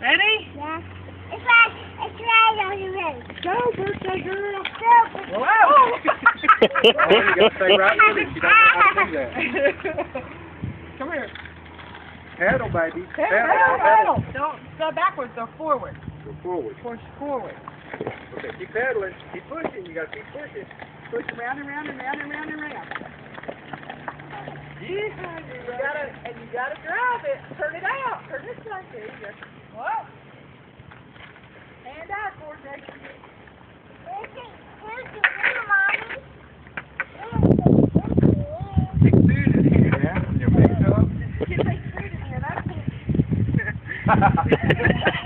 Ready? Yeah. It's right. It's right on your head. Go, birthday girl. Go. Wow. you gotta stay right with it. You don't know how to do that. Come here. Paddle, baby. Paddle, Paddle, paddle, paddle. paddle. Don't go backwards, go forward. Go forward. Push forward. Okay, keep paddling. Keep pushing. You gotta keep pushing. Push around and round and round and round and round. You gotta, and you gotta drive it. Turn it out. Turn this way. There you go. What? Hand out coordination. Where's it? Where's it? Mommy. Big food in here. Yeah, your big tub. Get food in here. That's it.